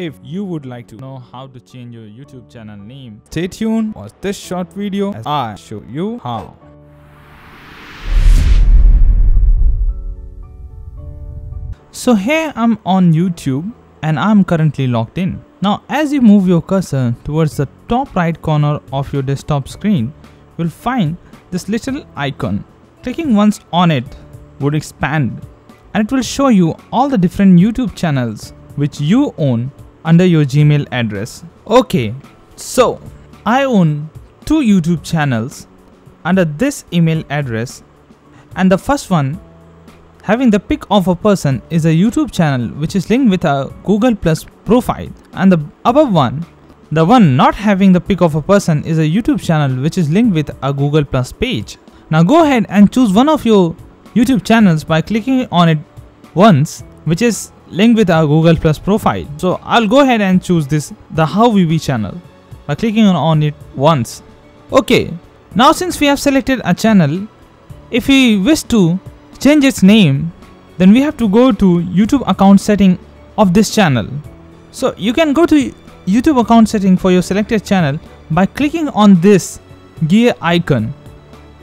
If you would like to know how to change your YouTube channel name, stay tuned. Watch this short video as I show you how. So here I'm on YouTube and I'm currently logged in. Now as you move your cursor towards the top right corner of your desktop screen, you'll find this little icon. Clicking once on it would expand and it will show you all the different YouTube channels which you own under your Gmail address. Okay, so I own two YouTube channels under this email address and the first one having the pic of a person is a YouTube channel which is linked with a Google Plus profile and the above one the one not having the pic of a person is a YouTube channel which is linked with a Google Plus page. Now go ahead and choose one of your YouTube channels by clicking on it once which is linked with our Google Plus profile. So I'll go ahead and choose this the How VV channel by clicking on it once. Okay, now since we have selected a channel, if we wish to change its name, then we have to go to YouTube account setting of this channel. So you can go to YouTube account setting for your selected channel by clicking on this gear icon.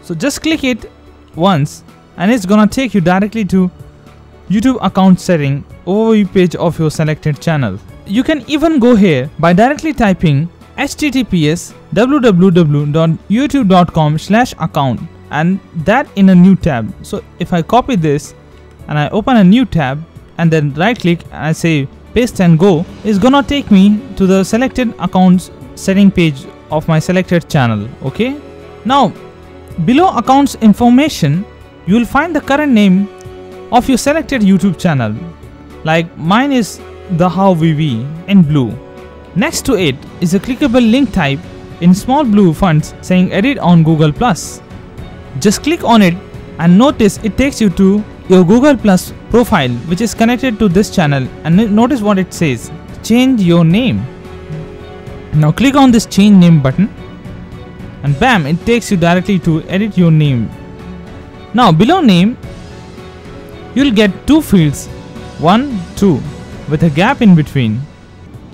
So just click it once and it's gonna take you directly to YouTube account setting overview page of your selected channel. You can even go here by directly typing https www.youtube.com slash account and that in a new tab. So if I copy this and I open a new tab and then right click and I say paste and go is gonna take me to the selected accounts setting page of my selected channel okay now below accounts information you will find the current name of your selected YouTube channel. Like mine is the how VV in blue. Next to it is a clickable link type in small blue fonts saying edit on Google Plus. Just click on it and notice it takes you to your Google Plus profile which is connected to this channel and notice what it says. Change your name. Now click on this change name button and bam it takes you directly to edit your name. Now below name you'll get two fields 1 2 with a gap in between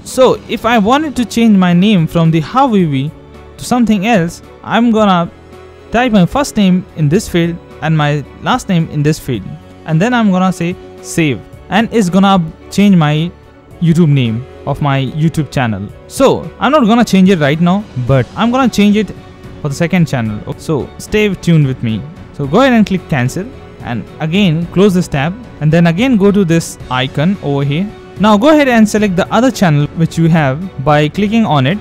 so if I wanted to change my name from the HowVV to something else I'm gonna type my first name in this field and my last name in this field and then I'm gonna say save and it's gonna change my YouTube name of my YouTube channel. So I'm not gonna change it right now but I'm gonna change it for the second channel. So stay tuned with me. So go ahead and click cancel and again close this tab and then again go to this icon over here. Now go ahead and select the other channel which you have by clicking on it.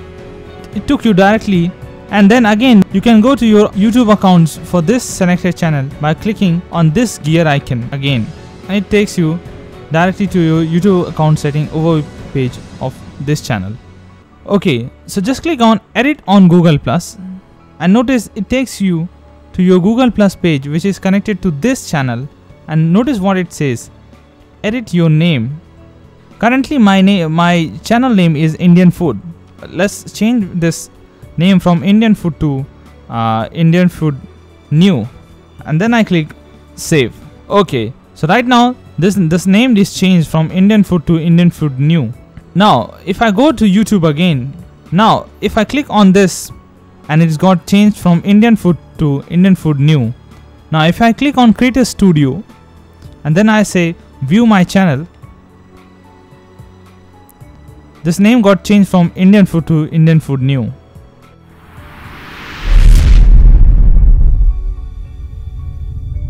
It took you directly and then again you can go to your YouTube accounts for this selected channel by clicking on this gear icon again and it takes you directly to your YouTube account setting overview page of this channel. Okay, so just click on edit on Google Plus and notice it takes you to your Google Plus page which is connected to this channel and notice what it says edit your name. Currently my name my channel name is Indian food. Let's change this name from Indian food to uh, Indian food new and then I click save okay so right now this this name is changed from Indian food to Indian food new now if I go to YouTube again now if I click on this and it's got changed from Indian food to Indian food new. Now if I click on creator studio and then I say view my channel this name got changed from Indian food to Indian food new